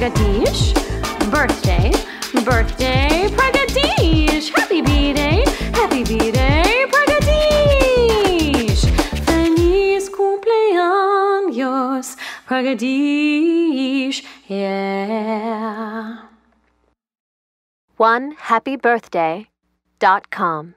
Pragadish. Birthday, birthday, Pragadish. Happy B-Day, happy B-Day, Pragadish. Feliz cumpleaños, Pragadesh. Yeah. One happy birthday dot com.